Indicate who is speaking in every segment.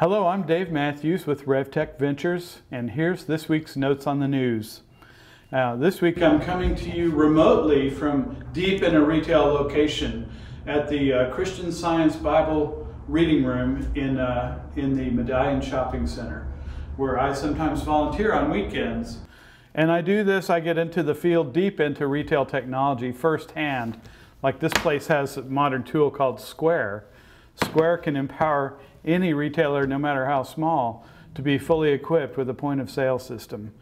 Speaker 1: Hello, I'm Dave Matthews with RevTech Ventures, and here's this week's Notes on the News. Uh, this week I'm coming to you remotely from deep in a retail location at the uh, Christian Science Bible Reading Room in, uh, in the Medallion Shopping Center, where I sometimes volunteer on weekends. And I do this, I get into the field deep into retail technology firsthand. Like this place has a modern tool called Square. Square can empower any retailer, no matter how small, to be fully equipped with a point of sale system.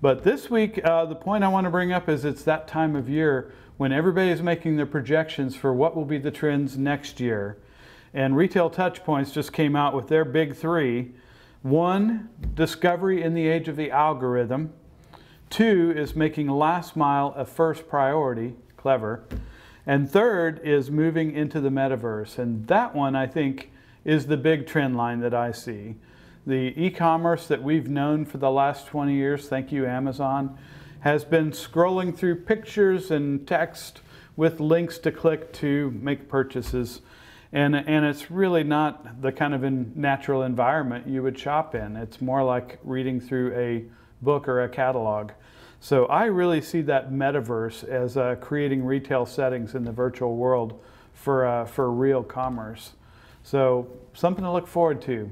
Speaker 1: But this week, uh, the point I want to bring up is it's that time of year when everybody is making their projections for what will be the trends next year. And Retail Touchpoints just came out with their big three. One, discovery in the age of the algorithm. Two is making last mile a first priority, clever. And third is moving into the metaverse. And that one, I think, is the big trend line that I see. The e-commerce that we've known for the last 20 years, thank you Amazon, has been scrolling through pictures and text with links to click to make purchases. And, and it's really not the kind of natural environment you would shop in. It's more like reading through a book or a catalog. So I really see that metaverse as uh, creating retail settings in the virtual world for, uh, for real commerce. So something to look forward to.